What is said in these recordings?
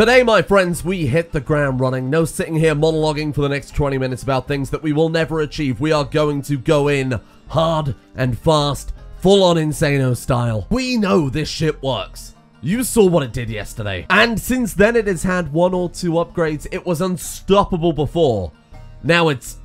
Today, my friends, we hit the ground running. No sitting here monologuing for the next 20 minutes about things that we will never achieve. We are going to go in hard and fast, full on Insano style. We know this shit works. You saw what it did yesterday. And since then, it has had one or two upgrades. It was unstoppable before. Now it's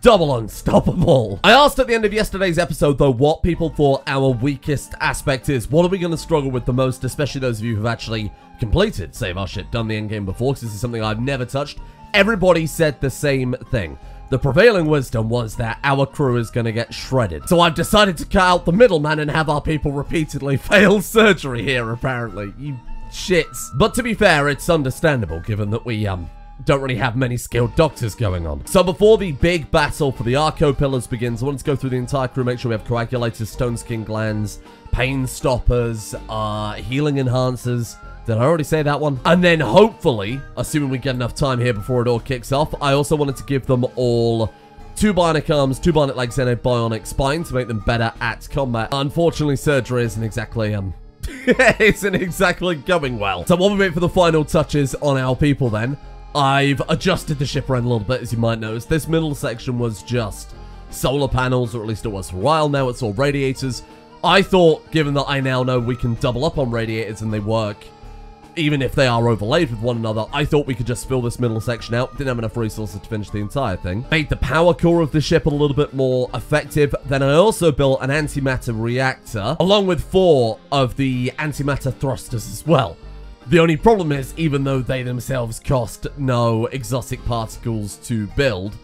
double unstoppable. I asked at the end of yesterday's episode, though, what people thought our weakest aspect is. What are we going to struggle with the most, especially those of you who've actually completed Save Our Ship, done the endgame before, because this is something I've never touched. Everybody said the same thing. The prevailing wisdom was that our crew is going to get shredded. So I've decided to cut out the middleman and have our people repeatedly fail surgery here, apparently. You shits. But to be fair, it's understandable, given that we, um, don't really have many skilled doctors going on. So before the big battle for the Arco Pillars begins, I want to go through the entire crew, make sure we have coagulators, stone skin glands, pain stoppers, uh, healing enhancers. Did I already say that one? And then hopefully, assuming we get enough time here before it all kicks off, I also wanted to give them all two bionic arms, two bionic legs, and a bionic spine to make them better at combat. Unfortunately, surgery isn't exactly, um, isn't exactly going well. So while we for the final touches on our people then, I've adjusted the ship around a little bit, as you might notice. This middle section was just solar panels, or at least it was for a while. Now it's all radiators. I thought, given that I now know we can double up on radiators and they work, even if they are overlaid with one another, I thought we could just fill this middle section out. Didn't have enough resources to finish the entire thing. Made the power core of the ship a little bit more effective. Then I also built an antimatter reactor, along with four of the antimatter thrusters as well. The only problem is, even though they themselves cost no exotic particles to build,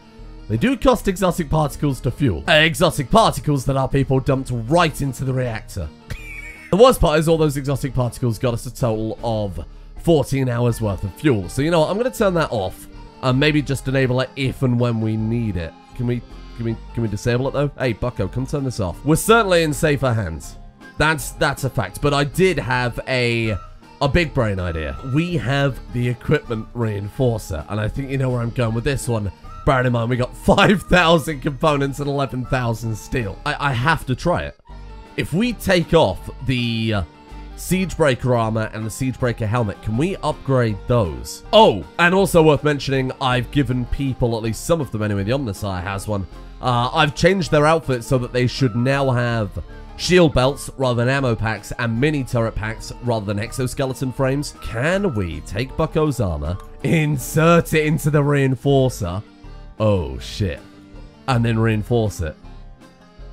they do cost exotic particles to fuel. Uh, exotic particles that our people dumped right into the reactor. the worst part is all those exotic particles got us a total of 14 hours worth of fuel. So you know what, I'm going to turn that off and maybe just enable it if and when we need it. Can we, can we, can we disable it though? Hey, Bucko, come turn this off. We're certainly in safer hands. That's, that's a fact. But I did have a a big brain idea. We have the equipment reinforcer, and I think you know where I'm going with this one. Bearing in mind, we got 5,000 components and 11,000 steel. I, I, have to try it. If we take off the uh, Siegebreaker armor and the Siegebreaker helmet, can we upgrade those? Oh, and also worth mentioning, I've given people, at least some of them anyway, the Omnissiah has one. Uh, I've changed their outfit so that they should now have shield belts rather than ammo packs, and mini turret packs rather than exoskeleton frames. Can we take Bucko's armor, insert it into the reinforcer? Oh shit. And then reinforce it.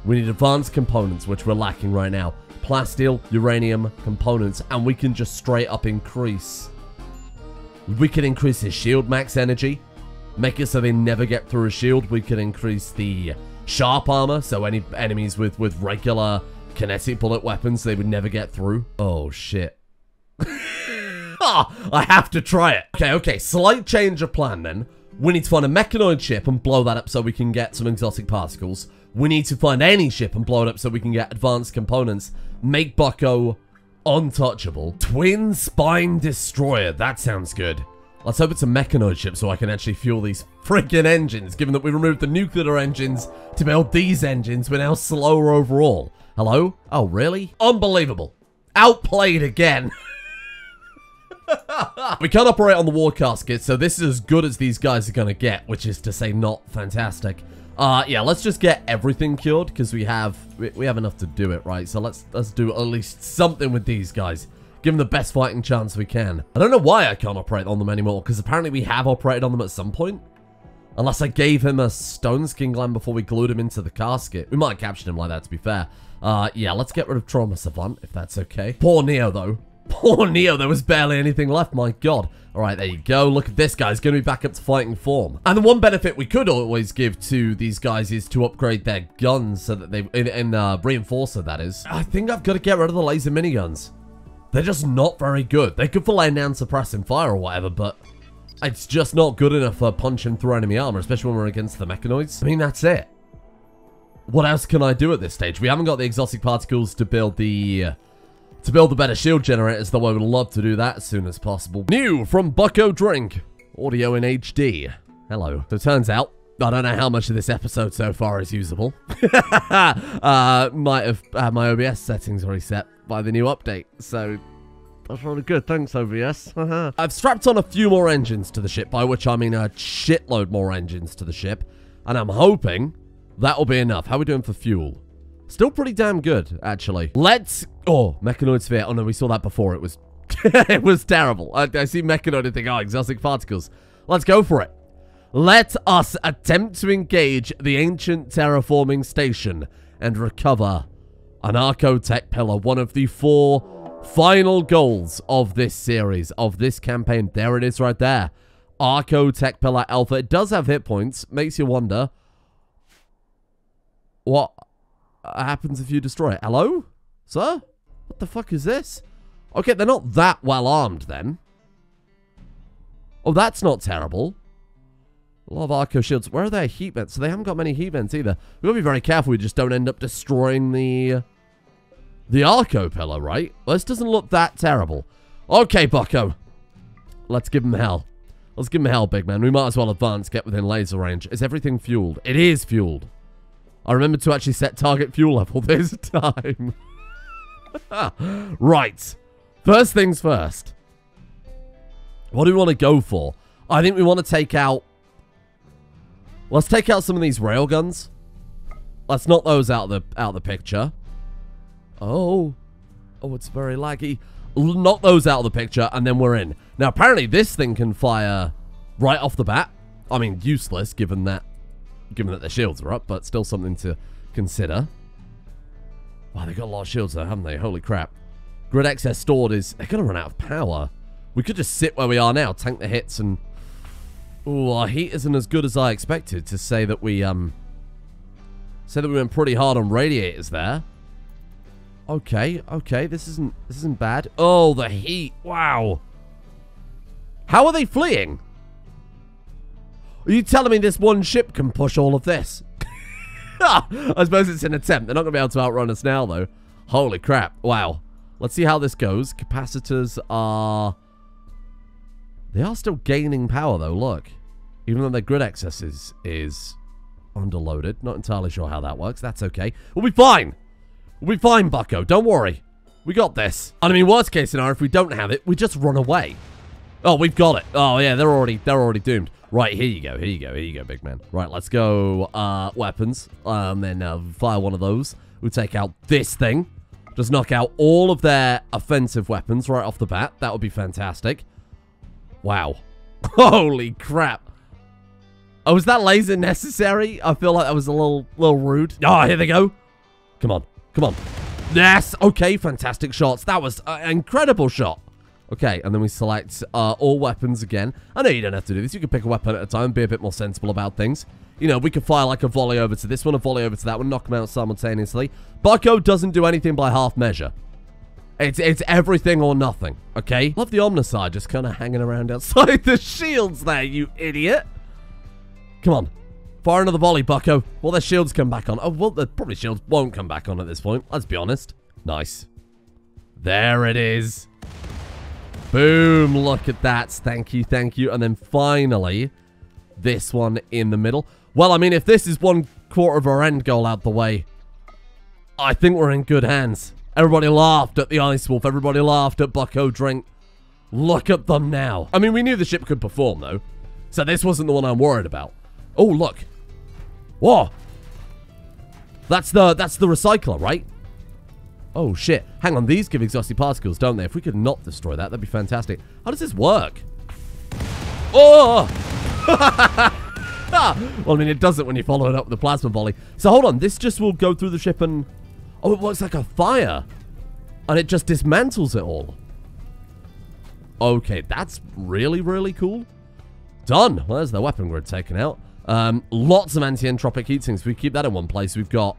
We need advanced components, which we're lacking right now. Plasteel, uranium components, and we can just straight up increase. We can increase his shield max energy, make it so they never get through a shield. We can increase the sharp armor, so any enemies with, with regular kinetic bullet weapons they would never get through. Oh, shit. ah, I have to try it. Okay, okay, slight change of plan then. We need to find a mechanoid ship and blow that up so we can get some exotic particles. We need to find any ship and blow it up so we can get advanced components. Make Bucko untouchable. Twin Spine Destroyer. That sounds good. Let's hope it's a mechanoid ship so I can actually fuel these freaking engines, given that we removed the nuclear engines to build these engines, we're now slower overall. Hello? Oh, really? Unbelievable. Outplayed again. we can't operate on the war casket, so this is as good as these guys are going to get, which is to say not fantastic. Uh, yeah, let's just get everything cured, because we have we, we have enough to do it, right? So let's let's do at least something with these guys. Give them the best fighting chance we can. I don't know why I can't operate on them anymore, because apparently we have operated on them at some point. Unless I gave him a stone skin gland before we glued him into the casket. We might have captured him like that, to be fair. Uh, yeah, let's get rid of Trauma Savant, if that's okay. Poor Neo, though. Poor Neo, there was barely anything left, my god. Alright, there you go. Look at this guy. He's going to be back up to fighting form. And the one benefit we could always give to these guys is to upgrade their guns so that they... In, in uh, Reinforcer, that is. I think I've got to get rid of the laser miniguns. They're just not very good. They're good for lay down suppressing fire or whatever, but... It's just not good enough for punching through enemy armor, especially when we're against the mechanoids. I mean, that's it what else can I do at this stage? We haven't got the exotic particles to build the... Uh, to build the better shield generators, though I would love to do that as soon as possible. New from Bucko Drink. Audio in HD. Hello. So it turns out, I don't know how much of this episode so far is usable. uh, might have had my OBS settings reset by the new update, so That's really good. Thanks, OBS. I've strapped on a few more engines to the ship, by which I mean a shitload more engines to the ship. And I'm hoping that'll be enough. How are we doing for fuel? Still pretty damn good, actually. Let's... Oh, Mechanoid Sphere. Oh, no, we saw that before. It was... it was terrible. I, I see Mechanoid and think, oh, exotic particles. Let's go for it. Let us attempt to engage the ancient terraforming station and recover an Archotech pillar, one of the four final goals of this series, of this campaign. There it is right there. Archotech pillar alpha. It does have hit points. Makes you wonder what happens if you destroy it. Hello? Sir? What the fuck is this? Okay, they're not that well armed then. Oh, that's not terrible. A lot of Arco shields. Where are their heat vents? So they haven't got many heat vents either. We've got to be very careful we just don't end up destroying the... The Arco pillar, right? Well, this doesn't look that terrible. Okay, Bucko. Let's give him hell. Let's give him hell, big man. We might as well advance, get within laser range. Is everything fueled? It is fueled. I remember to actually set target fuel level this time. right. First things first. What do we want to go for? I think we want to take out Let's take out some of these railguns. Let's knock those out of the out of the picture. Oh. Oh, it's very laggy. Knock those out of the picture, and then we're in. Now, apparently this thing can fire right off the bat. I mean, useless, given that given that their shields are up, but still something to consider. Wow, they've got a lot of shields though, haven't they? Holy crap. Grid excess stored is... They're going to run out of power. We could just sit where we are now, tank the hits, and Ooh, our heat isn't as good as I expected to say that we, um... Say that we went pretty hard on radiators there. Okay, okay, this isn't, this isn't bad. Oh, the heat, wow. How are they fleeing? Are you telling me this one ship can push all of this? I suppose it's an attempt. They're not going to be able to outrun us now, though. Holy crap. Wow. Let's see how this goes. Capacitors are... They are still gaining power, though. Look. Even though their grid excess is, is underloaded. Not entirely sure how that works. That's okay. We'll be fine. We'll be fine, bucko. Don't worry. We got this. I mean, worst case scenario, if we don't have it, we just run away. Oh, we've got it. Oh, yeah, they're already they're already doomed. Right, here you go, here you go, here you go, big man. Right, let's go uh, weapons. Um, then uh, fire one of those. We'll take out this thing. Just knock out all of their offensive weapons right off the bat. That would be fantastic. Wow. Holy crap. Oh, was that laser necessary? I feel like that was a little, little rude. Oh, here they go. Come on. Come on. Yes. Okay, fantastic shots. That was an incredible shot. Okay, and then we select uh, all weapons again. I know you don't have to do this. You can pick a weapon at a time, be a bit more sensible about things. You know, we could fire like a volley over to this one, a volley over to that one, knock them out simultaneously. Bucko doesn't do anything by half measure. It's it's everything or nothing, okay? Love the Omnissiah just kind of hanging around outside the shields there, you idiot. Come on. Fire another volley, bucko. Will their shields come back on? Oh, well, the probably shields won't come back on at this point. Let's be honest. Nice. There it is. Boom. Look at that. Thank you, thank you. And then finally, this one in the middle. Well, I mean, if this is one quarter of our end goal out the way, I think we're in good hands. Everybody laughed at the Ice Wolf. Everybody laughed at Bucko Drink. Look at them now. I mean, we knew the ship could perform, though. So this wasn't the one I'm worried about. Oh, look. Whoa. That's the that's the recycler, right? Oh, shit. Hang on, these give exotic particles, don't they? If we could not destroy that, that'd be fantastic. How does this work? Oh! well, I mean, it doesn't when you follow it up with a plasma volley. So hold on, this just will go through the ship and... Oh, it works like a fire. And it just dismantles it all. Okay, that's really, really cool. Done. Well, there's the weapon grid taken out. Um, lots of anti-entropic heat sinks. If we keep that in one place, we've got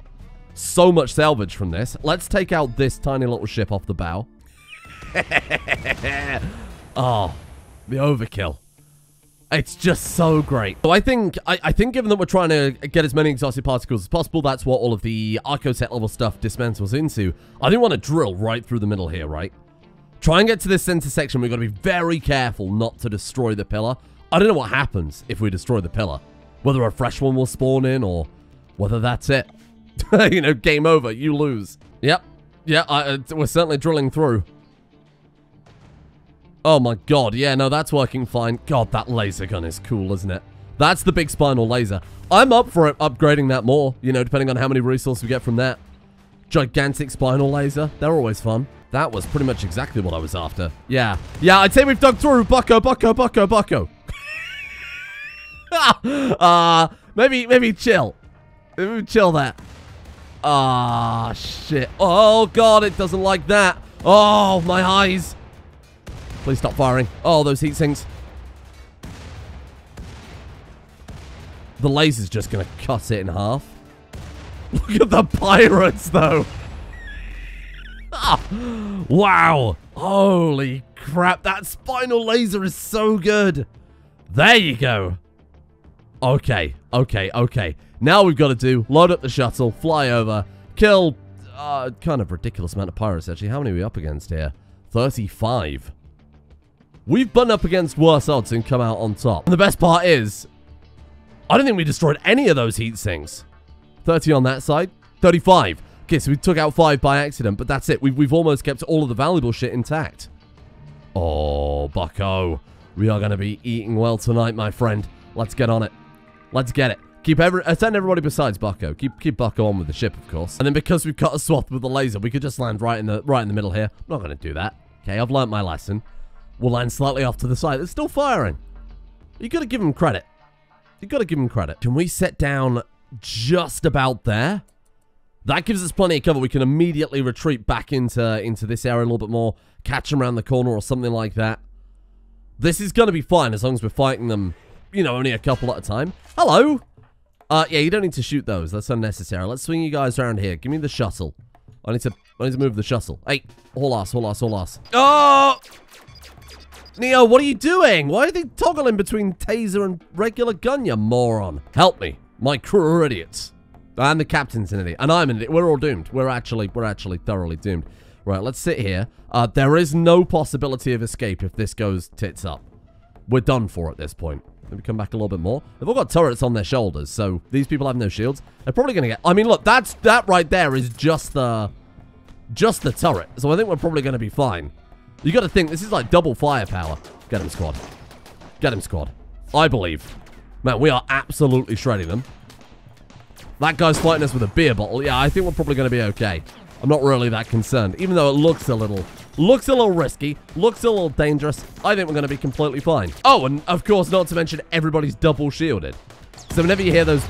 so much salvage from this. Let's take out this tiny little ship off the bow. oh, the overkill. It's just so great. So I think, I, I, think given that we're trying to get as many exotic particles as possible, that's what all of the Archotech level stuff dismantles into. I didn't want to drill right through the middle here, right? Try and get to this center section. We've got to be very careful not to destroy the pillar. I don't know what happens if we destroy the pillar. Whether a fresh one will spawn in or whether that's it. you know, game over. You lose. Yep. Yeah, I, uh, we're certainly drilling through. Oh my god, yeah, no, that's working fine. God, that laser gun is cool, isn't it? That's the big spinal laser. I'm up for it, upgrading that more, you know, depending on how many resources we get from that. Gigantic spinal laser, they're always fun. That was pretty much exactly what I was after. Yeah. Yeah, I'd say we've dug through. Bucko, bucko, bucko, bucko. uh, maybe, maybe chill. Maybe chill that. Ah, oh, shit. Oh, God, it doesn't like that. Oh, my eyes. Please stop firing. Oh, those heat sinks. The laser's just going to cut it in half. Look at the pirates, though. wow. Holy crap. That spinal laser is so good. There you go. Okay. Okay. Okay. Now we've got to do load up the shuttle, fly over, kill uh, kind of ridiculous amount of pirates, actually. How many are we up against here? 35. We've been up against worse odds and come out on top. And the best part is, I don't think we destroyed any of those heat sinks. 30 on that side. 35. Okay, so we took out 5 by accident, but that's it. We've, we've almost kept all of the valuable shit intact. Oh, bucko. We are going to be eating well tonight, my friend. Let's get on it. Let's get it. Keep every uh, send everybody besides Bucko. Keep keep Bucko on with the ship, of course. And then because we've got a swath with the laser, we could just land right in the right in the middle here. I'm not going to do that. Okay, I've learnt my lesson. We'll land slightly off to the side. It's still firing. You got to give him credit. You got to give him credit. Can we set down just about there? That gives us plenty of cover. We can immediately retreat back into into this area a little bit more, catch them around the corner or something like that. This is going to be fine as long as we're fighting them, you know, only a couple at a time. Hello. Uh, yeah, you don't need to shoot those. That's unnecessary. Let's swing you guys around here. Give me the shuttle. I need to I need to move the shuttle. Hey, hold ass, hold ass, hold ass. Oh! Neo, what are you doing? Why are they toggling between taser and regular gun, you moron? Help me. My crew are idiots. And the captain's an idiot. And I'm an idiot. We're all doomed. We're actually, we're actually thoroughly doomed. Right, let's sit here. Uh, there is no possibility of escape if this goes tits up. We're done for at this point. Maybe come back a little bit more. They've all got turrets on their shoulders, so these people have no shields. They're probably going to get... I mean, look, that's that right there is just the... Just the turret. So I think we're probably going to be fine. You got to think, this is like double firepower. Get him, squad. Get him, squad. I believe. Man, we are absolutely shredding them. That guy's fighting us with a beer bottle. Yeah, I think we're probably going to be okay. I'm not really that concerned, even though it looks a little, looks a little risky, looks a little dangerous. I think we're going to be completely fine. Oh, and of course, not to mention everybody's double shielded. So whenever you hear those,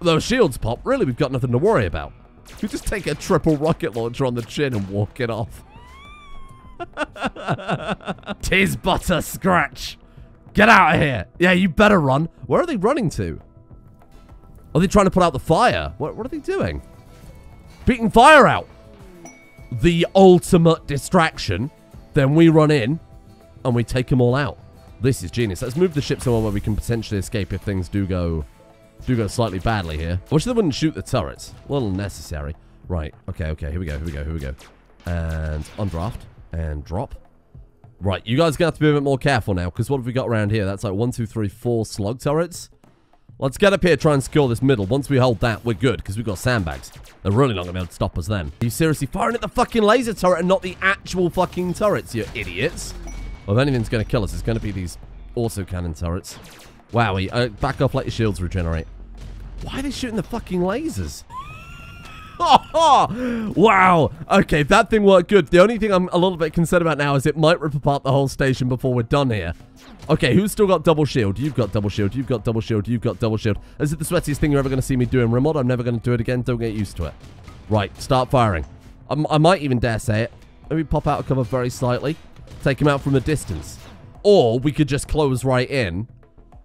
those shields pop, really, we've got nothing to worry about. We just take a triple rocket launcher on the chin and walk it off. Tis but a scratch. Get out of here. Yeah, you better run. Where are they running to? Are they trying to put out the fire? What, what are they doing? Beating fire out. The ultimate distraction. Then we run in and we take them all out. This is genius. Let's move the ship somewhere where we can potentially escape if things do go do go slightly badly here. I wish they wouldn't shoot the turrets. A little necessary. Right. Okay, okay. Here we go. Here we go. Here we go. And undraft. And drop. Right. You guys going to have to be a bit more careful now because what have we got around here? That's like one, two, three, four slug turrets. Let's get up here, try and secure this middle. Once we hold that, we're good, because we've got sandbags. They're really not going to be able to stop us then. Are you seriously firing at the fucking laser turret and not the actual fucking turrets, you idiots? Well, if anything's going to kill us, it's going to be these autocannon turrets. Wow, uh, back off, let your shields regenerate. Why are they shooting the fucking lasers? wow. Okay, that thing worked good. The only thing I'm a little bit concerned about now is it might rip apart the whole station before we're done here. Okay, who's still got double shield? You've got double shield. You've got double shield. You've got double shield. Is it the sweatiest thing you're ever going to see me do in Rimworld? I'm never going to do it again. Don't get used to it. Right, start firing. I'm, I might even dare say it. Maybe pop out of cover very slightly. Take him out from a distance. Or we could just close right in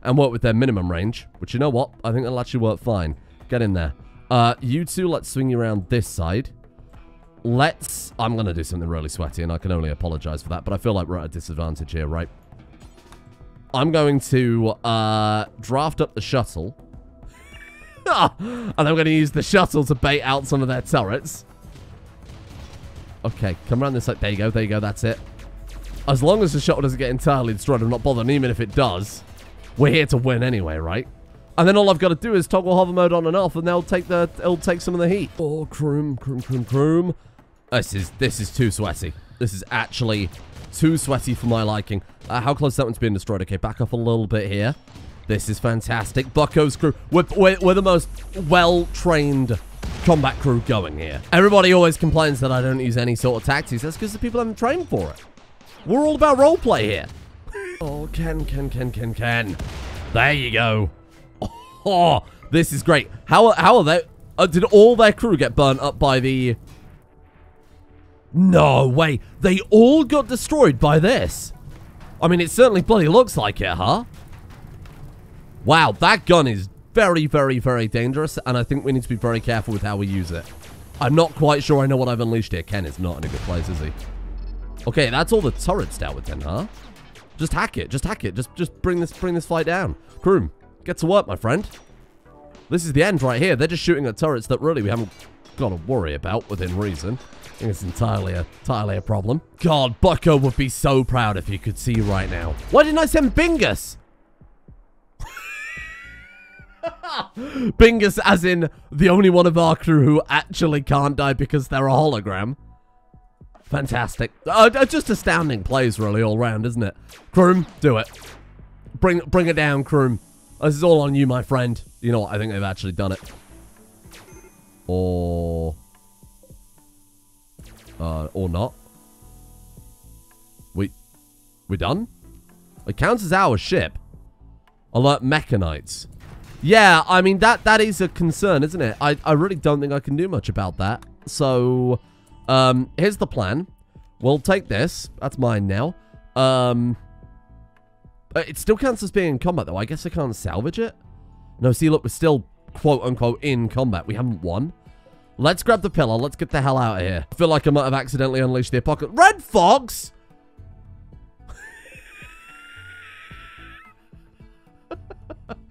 and work with their minimum range. Which, you know what? I think that'll actually work fine. Get in there. Uh, you two, let's swing you around this side. Let's... I'm going to do something really sweaty, and I can only apologize for that, but I feel like we're at a disadvantage here, right? I'm going to uh, draft up the shuttle. and I'm going to use the shuttle to bait out some of their turrets. Okay, come around this side. There you go, there you go, that's it. As long as the shuttle doesn't get entirely destroyed, I'm not bothering even if it does. We're here to win anyway, right? And then all I've got to do is toggle hover mode on and off, and they'll take the it'll take some of the heat. Oh, croom, croom, croom, croom. This is this is too sweaty. This is actually too sweaty for my liking. Uh, how close that one's being destroyed? Okay, back up a little bit here. This is fantastic. Bucko's crew, we're, we're, we're the most well-trained combat crew going here. Everybody always complains that I don't use any sort of tactics. That's because the people haven't trained for it. We're all about roleplay here. Oh, Ken, Ken, Ken, Ken, Ken. There you go. Oh, this is great. How, how are they? Uh, did all their crew get burnt up by the... No way. They all got destroyed by this. I mean, it certainly bloody looks like it, huh? Wow, that gun is very, very, very dangerous, and I think we need to be very careful with how we use it. I'm not quite sure I know what I've unleashed here. Ken is not in a good place, is he? Okay, that's all the turrets dealt with then, huh? Just hack it. Just hack it. Just just bring this bring this fight down. Kroom, get to work, my friend. This is the end right here. They're just shooting at turrets that really we haven't got to worry about within reason. It's entirely a, entirely a problem. God, Bucko would be so proud if he could see right now. Why didn't I send Bingus? Bingus as in the only one of our crew who actually can't die because they're a hologram. Fantastic. Uh, uh just astounding plays really all round, isn't it? Kroom, do it. Bring bring it down, Kroom. This is all on you, my friend. You know what? I think they've actually done it. Or... Uh, or not. We... We done? It counts as our ship. Alert Mechanites. Yeah, I mean, that that is a concern, isn't it? I, I really don't think I can do much about that. So, um, here's the plan. We'll take this. That's mine now. Um, it still counts as being in combat, though. I guess I can't salvage it. No, see, look, we're still, quote-unquote, in combat. We haven't won. Let's grab the pillar. Let's get the hell out of here. I feel like I might have accidentally unleashed the apocalypse. Red Fox!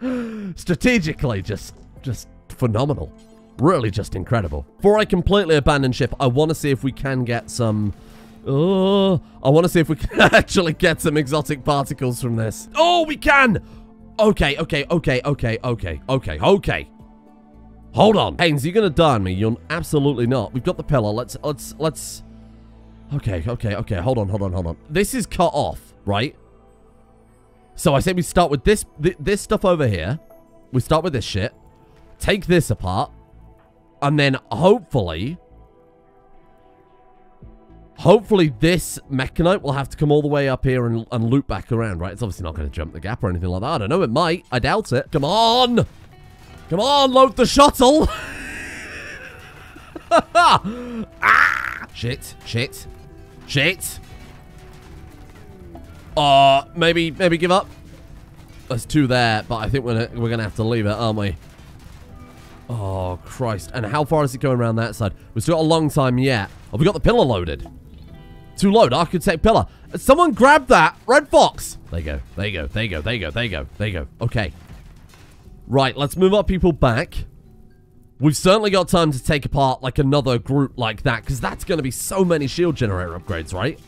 Strategically, just, just phenomenal. Really just incredible. Before I completely abandon ship, I want to see if we can get some... Oh, I want to see if we can actually get some exotic particles from this. Oh, we can! Okay, okay, okay, okay, okay, okay, okay. Hold on. Haynes, you're gonna die on me. You're absolutely not. We've got the pillar. Let's, let's, let's... Okay, okay, okay. Hold on, hold on, hold on. This is cut off, right? So I say we start with this th this stuff over here. We start with this shit. Take this apart. And then hopefully... Hopefully this Mechanite will have to come all the way up here and, and loop back around, right? It's obviously not going to jump the gap or anything like that. I don't know. It might. I doubt it. Come on! Come on, load the shuttle! ah! Shit, shit, shit. Uh, maybe, maybe give up. There's two there, but I think we're, we're going to have to leave it, aren't we? Oh, Christ. And how far is it going around that side? We've still got a long time yet. Have we got the pillar loaded? To load, Archotech pillar. Someone grab that. Red Fox. There you go. There you go. There you go. There you go. There you go. There you go. Okay. Right, let's move our people back. We've certainly got time to take apart, like, another group like that, because that's going to be so many shield generator upgrades, right?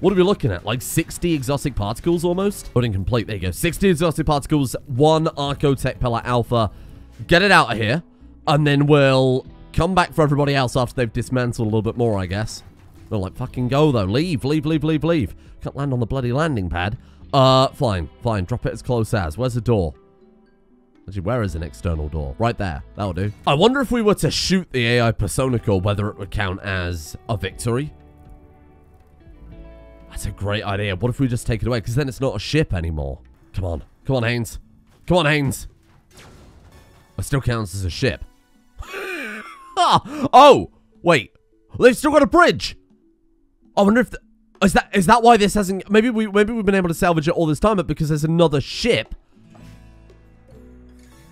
What are we looking at? Like 60 exotic particles almost? Putting complete. There you go. 60 exotic particles, one Archotech Pillar Alpha. Get it out of here. And then we'll come back for everybody else after they've dismantled a little bit more, I guess. They're like, fucking go, though. Leave, leave, leave, leave, leave. Can't land on the bloody landing pad. Uh, fine, fine. Drop it as close as. Where's the door? Actually, where is an external door? Right there. That'll do. I wonder if we were to shoot the AI Persona core, whether it would count as a victory. That's a great idea. What if we just take it away? Because then it's not a ship anymore. Come on. Come on, Haynes. Come on, Haynes. It still counts as a ship. oh, wait. They've still got a bridge. I wonder if... is that is that why this hasn't... Maybe, we, maybe we've been able to salvage it all this time, but because there's another ship.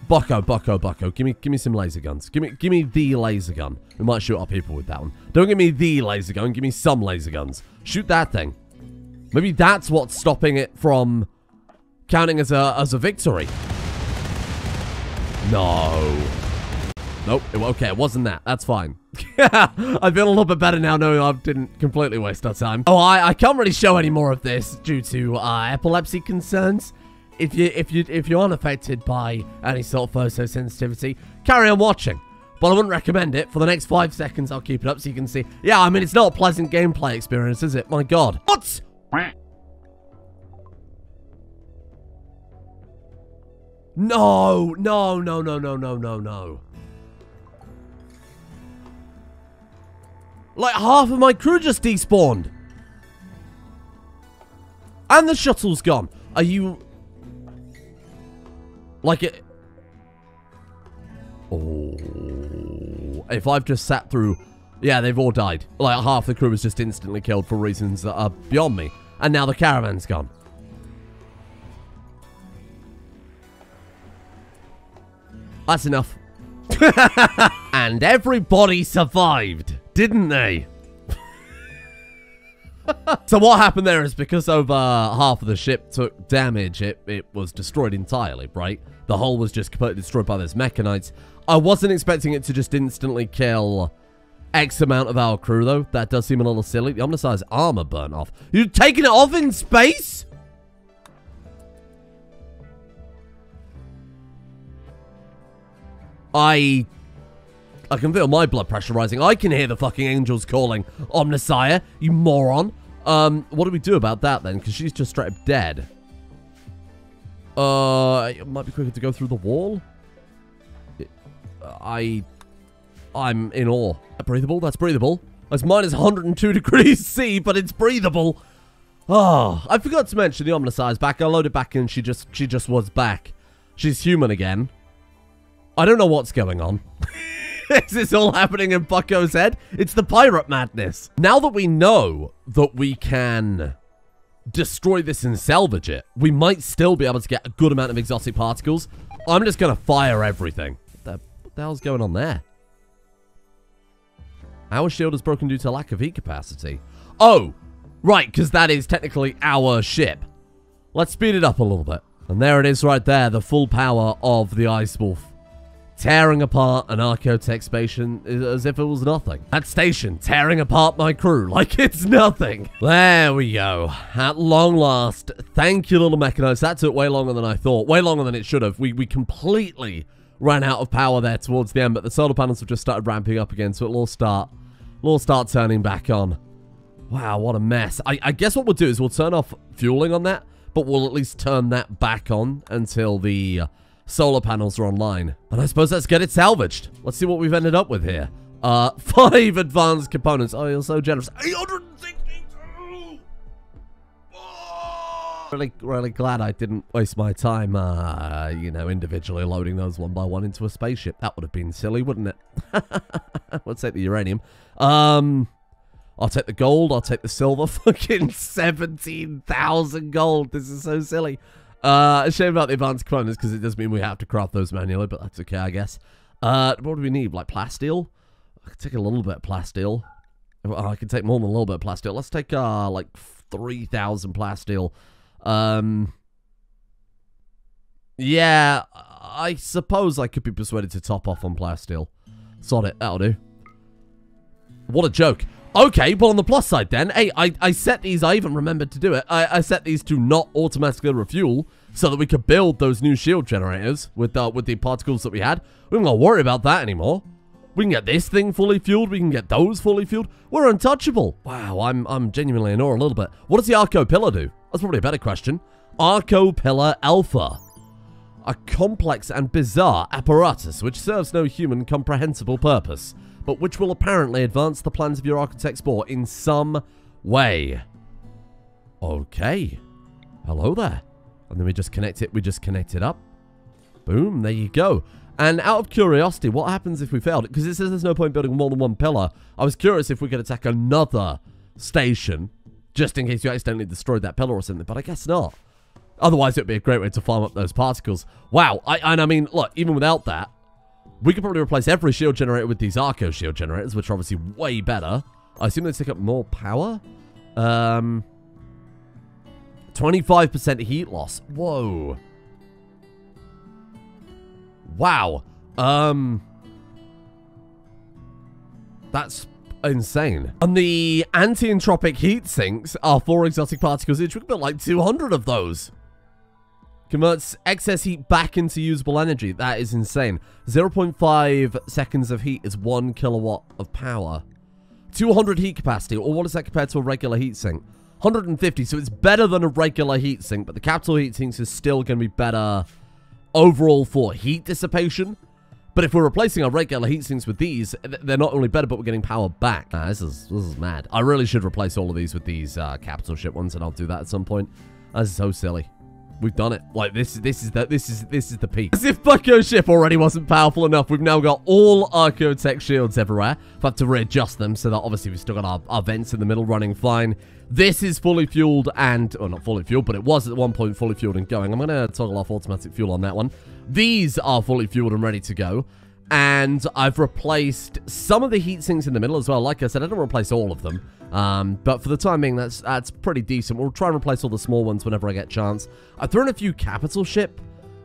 Bucko, Bucko, Bucko. Give me give me some laser guns. Give me give me the laser gun. We might shoot our people with that one. Don't give me the laser gun. Give me some laser guns. Shoot that thing. Maybe that's what's stopping it from counting as a as a victory. No. Nope. Okay, it wasn't that. That's fine. I feel a little bit better now knowing I didn't completely waste our time. Oh, I, I can't really show any more of this due to uh, epilepsy concerns. If you if you if you're unaffected by any sort of photosensitivity, carry on watching. But I wouldn't recommend it. For the next five seconds, I'll keep it up so you can see. Yeah, I mean, it's not a pleasant gameplay experience, is it? My god. What? No, no, no, no, no, no, no, no. Like half of my crew just despawned. And the shuttle's gone. Are you... Like it... Oh... If I've just sat through... Yeah, they've all died. Like half the crew was just instantly killed for reasons that are beyond me. And now the caravan's gone. That's enough. and everybody survived, didn't they? So what happened there is because over uh, half of the ship took damage, it, it was destroyed entirely, right? The hull was just completely destroyed by those mechanites. I wasn't expecting it to just instantly kill X amount of our crew, though. That does seem a little silly. The Omnissiah's armor burnt off. You taking it off in space? I... I can feel my blood pressure rising. I can hear the fucking angels calling. Omnissiah, you moron. Um, what do we do about that then? Because she's just straight up dead. Uh, it might be quicker to go through the wall. I... I'm in awe. That Breathable? That's breathable. It's minus 102 degrees C, but it's breathable. Oh, I forgot to mention the Omnissiah's back. I loaded back and she just she just was back. She's human again. I don't know what's going on. Is all happening in Bucko's head? It's the pirate madness. Now that we know that we can destroy this and salvage it, we might still be able to get a good amount of exotic particles. I'm just going to fire everything. What the, what the hell's going on there? Our shield is broken due to lack of heat capacity. Oh, right, because that is technically our ship. Let's speed it up a little bit. And there it is right there, the full power of the Ice Wolf tearing apart an Archotech station as if it was nothing. That station tearing apart my crew like it's nothing. There we go. At long last, thank you, little mechanites. That took way longer than I thought. Way longer than it should have. We, we completely ran out of power there towards the end, but the solar panels have just started ramping up again, so it'll all start, it'll all start turning back on. Wow, what a mess. I, I guess what we'll do is we'll turn off fueling on that, but we'll at least turn that back on until the... Uh, solar panels are online. And I suppose let's get it salvaged. Let's see what we've ended up with here. Uh, five advanced components. Oh, you're so generous. 862! Oh! Really, really glad I didn't waste my time, uh, you know, individually loading those one by one into a spaceship. That would have been silly, wouldn't it? Let's take the uranium. Um, I'll take the gold. I'll take the silver. Fucking 17,000 gold. This is so silly. Uh, shame about the advanced components because it does mean we have to craft those manually, but that's okay, I guess. Uh, what do we need? Like plasteel? I could take a little bit of plasteel. I can take more than a little bit of plasteel. Let's take, uh, like 3,000 plasteel. Um, yeah, I suppose I could be persuaded to top off on plasteel. Sod it, that'll do. What a joke. Okay, well, on the plus side then, hey, I, I set these, I even remembered to do it, I, I set these to not automatically refuel so that we could build those new shield generators with, uh, with the particles that we had. We don't to worry about that anymore. We can get this thing fully fueled, we can get those fully fueled. We're untouchable. Wow, I'm, I'm genuinely in awe a little bit. What does the Arco Pillar do? That's probably a better question. Arco Pillar Alpha. A complex and bizarre apparatus which serves no human comprehensible purpose but which will apparently advance the plans of your Archotech Spore in some way. Okay. Hello there. And then we just connect it, we just connect it up. Boom, there you go. And out of curiosity, what happens if we failed? Because it says there's no point building more than one pillar. I was curious if we could attack another station, just in case you accidentally destroyed that pillar or something, but I guess not. Otherwise, it would be a great way to farm up those particles. Wow, I, and I mean, look, even without that, we could probably replace every shield generator with these Arco shield generators, which are obviously way better. I assume they take up more power. Um, 25% heat loss. Whoa. Wow. Um, that's insane. And the anti-entropic heat sinks are four exotic particles each. We could put like 200 of those. Converts excess heat back into usable energy. That is insane. 0.5 seconds of heat is 1 kilowatt of power. 200 heat capacity, or what is that compared to a regular heat sink? 150, so it's better than a regular heatsink, but the capital heatsinks is still going to be better overall for heat dissipation. But if we're replacing our regular heatsinks with these, they're not only better, but we're getting power back. Ah, this is this is mad. I really should replace all of these with these uh, capital ship ones, and I'll do that at some point. That's so silly. We've done it. Like this, is this is the this is this is the peak. As if Bucko's ship already wasn't powerful enough, we've now got all Archotech shields everywhere. I've had to readjust them so that obviously we've still got our, our vents in the middle running fine. This is fully fueled and, or not fully fueled, but it was at one point fully fueled and going. I'm going to toggle off automatic fuel on that one. These are fully fueled and ready to go. And I've replaced some of the heat sinks in the middle as well. Like I said, I didn't replace all of them. Um, but for the time being, that's that's pretty decent. We'll try and replace all the small ones whenever I get chance. I've thrown a few capital ship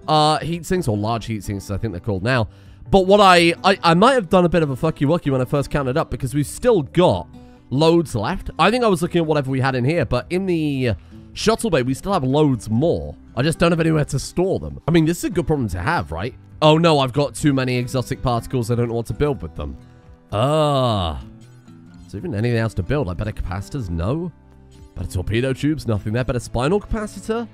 uh, heat sinks, or large heat sinks, I think they're called now. But what I, I, I might have done a bit of a fucky wucky when I first counted up because we've still got loads left. I think I was looking at whatever we had in here, but in the shuttle bay, we still have loads more. I just don't have anywhere to store them. I mean, this is a good problem to have, right? Oh no, I've got too many exotic particles. I don't know what to build with them. Ah. Is even anything else to build? Like better capacitors? No. Better torpedo tubes? Nothing there. Better spinal capacitor?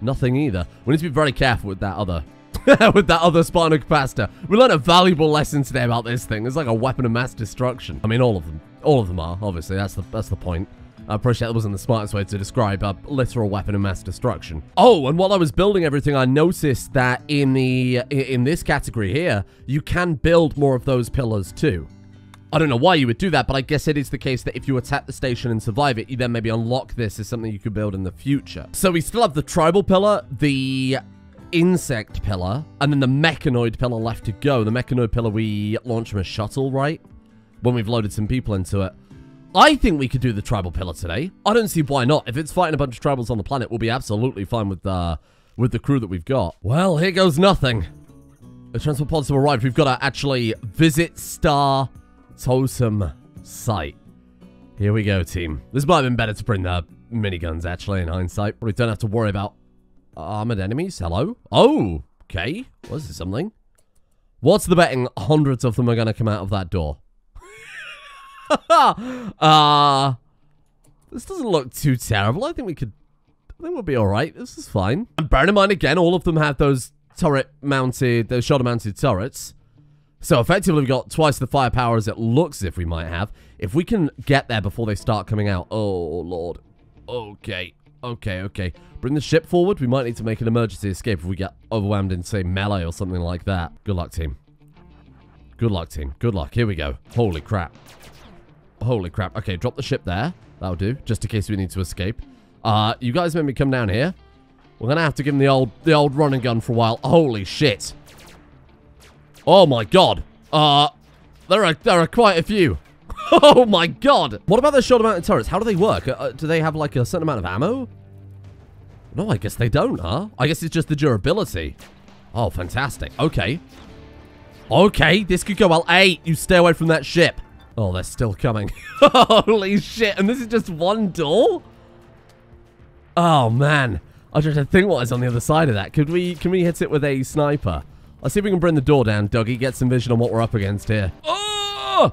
Nothing either. We need to be very careful with that other with that other spinal capacitor. We learned a valuable lesson today about this thing. It's like a weapon of mass destruction. I mean, all of them. All of them are, obviously. That's the, that's the point. I appreciate that wasn't the smartest way to describe a literal weapon of mass destruction. Oh, and while I was building everything, I noticed that in the in this category here, you can build more of those pillars too. I don't know why you would do that, but I guess it is the case that if you attack the station and survive it, you then maybe unlock this as something you could build in the future. So we still have the tribal pillar, the insect pillar, and then the mechanoid pillar left to go. The mechanoid pillar we launch from a shuttle, right? When we've loaded some people into it. I think we could do the tribal pillar today. I don't see why not. If it's fighting a bunch of tribals on the planet, we'll be absolutely fine with, uh, with the crew that we've got. Well, here goes nothing. The transport pods have arrived. We've got to actually visit Star Totem site. Here we go, team. This might have been better to bring the miniguns, actually, in hindsight. We don't have to worry about armored enemies. Hello? Oh, okay. Was this something? What's the betting hundreds of them are going to come out of that door? uh, this doesn't look too terrible. I think we could, I think we'll be all right. This is fine. And bear in mind, again, all of them have those turret-mounted, those shoulder-mounted turrets. So effectively, we've got twice the firepower as it looks if we might have. If we can get there before they start coming out. Oh, Lord. Okay. Okay, okay. Bring the ship forward. We might need to make an emergency escape if we get overwhelmed in, say, melee or something like that. Good luck, team. Good luck, team. Good luck. Here we go. Holy crap. Holy crap. Okay, drop the ship there. That'll do, just in case we need to escape. Uh, you guys make me come down here. We're gonna have to give him the old, the old running gun for a while. Holy shit. Oh my god. Uh, there are, there are quite a few. oh my god. What about the shoulder mounted turrets? How do they work? Uh, uh, do they have like a certain amount of ammo? No, I guess they don't, huh? I guess it's just the durability. Oh, fantastic. Okay. Okay, this could go well. Hey, you stay away from that ship. Oh, they're still coming. Holy shit. And this is just one door? Oh, man. I was trying to think what is on the other side of that. Could we, can we hit it with a sniper? Let's see if we can bring the door down, Dougie. Get some vision on what we're up against here. Oh!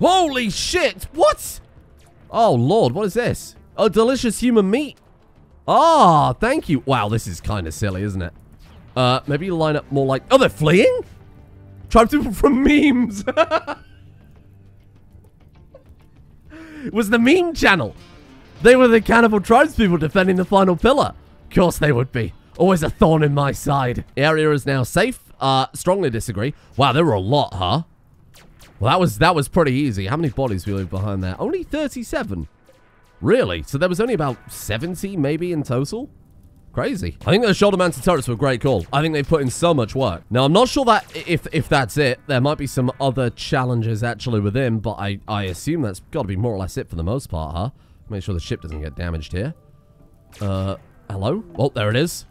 Holy shit! What? Oh, Lord, what is this? Oh, delicious human meat. Ah, oh, thank you. Wow, this is kind of silly, isn't it? Uh, maybe line up more like... Oh, they're fleeing? Tribe people from memes. it was the meme channel. They were the cannibal tribespeople defending the final pillar. Of course they would be. Always a thorn in my side. The area is now safe. Uh, strongly disagree. Wow, there were a lot, huh? Well, that was that was pretty easy. How many bodies we leave behind there? Only 37. Really? So there was only about 70 maybe in total? Crazy. I think those shoulder-mounted turrets were a great call. I think they put in so much work. Now, I'm not sure that if if that's it. There might be some other challenges actually within, but I, I assume that's got to be more or less it for the most part, huh? Make sure the ship doesn't get damaged here. Uh, hello? Oh, there it is.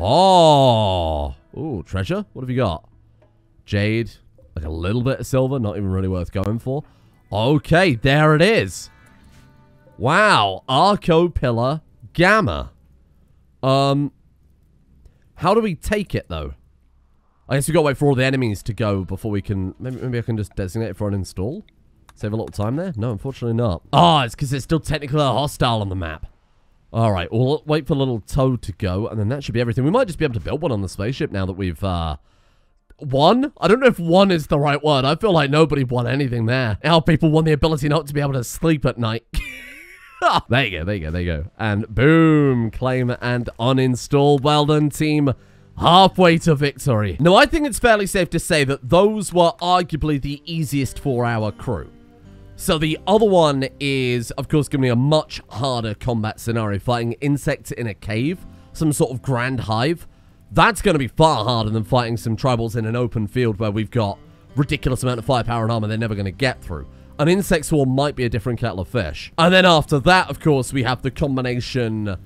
Oh. Ooh, treasure? What have you got? Jade. Like a little bit of silver. Not even really worth going for. Okay, there it is. Wow. Arco Pillar Gamma. Um, how do we take it, though? I guess we got to wait for all the enemies to go before we can... Maybe, maybe I can just designate it for an install? Save a little time there? No, unfortunately not. Oh, it's because it's still technically hostile on the map. All right, we'll wait for little Toad to go, and then that should be everything. We might just be able to build one on the spaceship now that we've, uh... Won? I don't know if one is the right word. I feel like nobody won anything there. How people won the ability not to be able to sleep at night. there you go, there you go, there you go. And boom, claim and uninstall. Well done, team. Halfway to victory. Now, I think it's fairly safe to say that those were arguably the easiest four-hour crew. So the other one is, of course, going to be a much harder combat scenario, fighting insects in a cave, some sort of grand hive. That's going to be far harder than fighting some tribals in an open field where we've got ridiculous amount of firepower and armor they're never going to get through. An insect swarm might be a different kettle of fish. And then after that, of course, we have the combination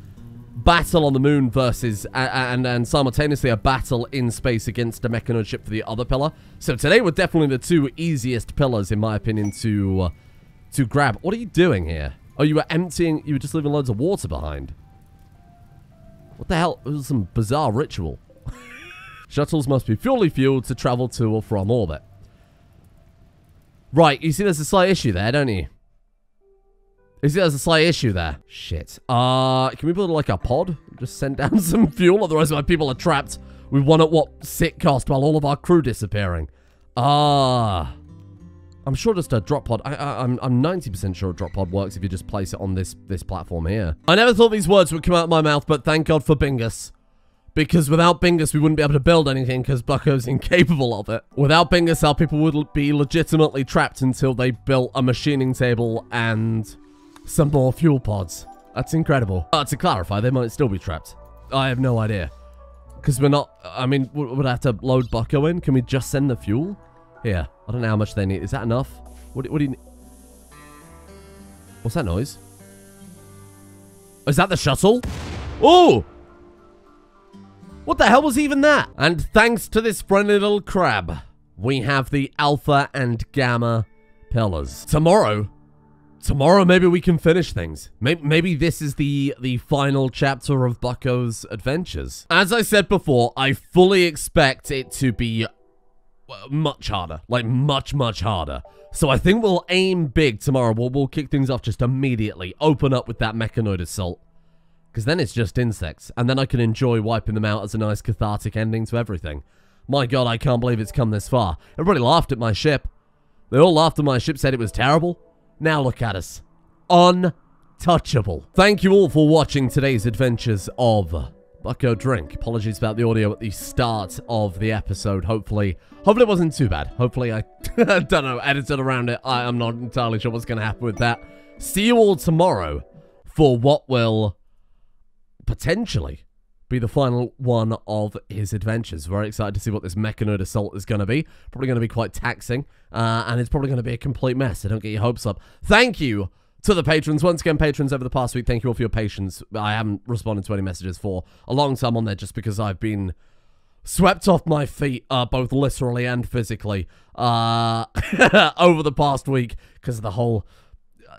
battle on the moon versus and, and, simultaneously a battle in space against a mechanoid ship for the other pillar. So today were definitely the two easiest pillars, in my opinion, to uh, to grab. What are you doing here? Oh, you were emptying. You were just leaving loads of water behind. What the hell? Some bizarre ritual. Shuttles must be fully fueled to travel to or from orbit. Right, you see there's a slight issue there, don't you? See there's a slight issue there. Shit. Uh, can we build like a pod? Just send down some fuel, otherwise my people are trapped with one at what sick cost while all of our crew disappearing. Ah. Uh, I'm sure just a drop pod. I, I, I'm I'm 90% sure a drop pod works if you just place it on this this platform here. I never thought these words would come out of my mouth, but thank God for Bingus. Because without Bingus, we wouldn't be able to build anything because Bucko's incapable of it. Without Bingus, our people would be legitimately trapped until they built a machining table and some more fuel pods. That's incredible. Uh, to clarify, they might still be trapped. I have no idea. Because we're not... I mean, would I have to load Bucko in? Can we just send the fuel? Here. I don't know how much they need. Is that enough? What, what do you... What's that noise? Is that the shuttle? Oh! What the hell was even that? And thanks to this friendly little crab, we have the alpha and gamma pillars. Tomorrow, tomorrow maybe we can finish things. Maybe, maybe this is the, the final chapter of Bucko's adventures. As I said before, I fully expect it to be much harder. Like, much, much harder. So I think we'll aim big tomorrow. We'll, we'll kick things off just immediately. Open up with that mechanoid assault. Because then it's just insects. And then I can enjoy wiping them out as a nice cathartic ending to everything. My god, I can't believe it's come this far. Everybody laughed at my ship. They all laughed at my ship, said it was terrible. Now look at us. Untouchable. Thank you all for watching today's adventures of Bucko Drink. Apologies about the audio at the start of the episode. Hopefully, hopefully it wasn't too bad. Hopefully I, don't know, edited around it. I am not entirely sure what's going to happen with that. See you all tomorrow for what will potentially be the final one of his adventures. Very excited to see what this Mechanoid Assault is going to be. Probably going to be quite taxing, uh, and it's probably going to be a complete mess, so don't get your hopes up. Thank you to the patrons. Once again, patrons over the past week, thank you all for your patience. I haven't responded to any messages for a long time on there just because I've been swept off my feet, uh, both literally and physically, uh, over the past week because of the whole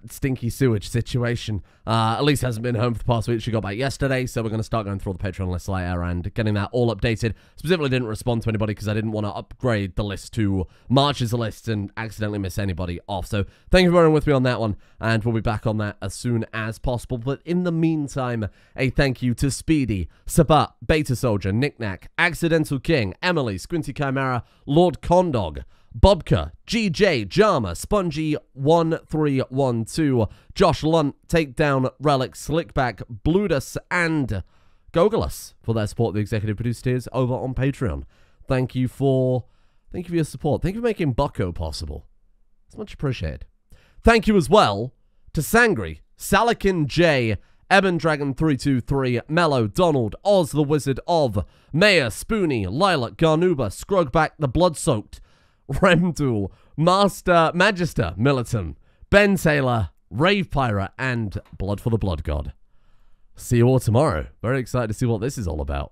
stinky sewage situation. Uh, Elise hasn't been home for the past week. She got back yesterday, so we're going to start going through all the Patreon lists later and getting that all updated. Specifically, didn't respond to anybody because I didn't want to upgrade the list to March's list and accidentally miss anybody off. So thank you for bearing with me on that one, and we'll be back on that as soon as possible. But in the meantime, a thank you to Speedy, Sabat, Beta Soldier, Knickknack, Accidental King, Emily, Squinty Chimera, Lord Condog, Bobka, GJ, Jama, Spongy1312, Josh Lunt, Takedown, Relic, Slickback, Bludus, and Gogolus for their support the executive producers over on Patreon. Thank you for thank you for your support. Thank you for making Bucko possible. It's much appreciated. Thank you as well to Sangri, Salakin J, Eben Dragon 323, Mellow, Donald, Oz the Wizard of, Mayor, Spoony, Lilac, Garnuba, Scrugback the Blood Soaked, Remtool, Master Magister Militant, Ben Taylor, Rave Pirate, and Blood for the Blood God. See you all tomorrow. Very excited to see what this is all about.